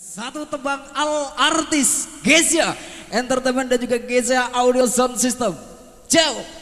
Satu tebang al artis Gesia Entertainment dan juga Gesia Audio Sound System. Ciao.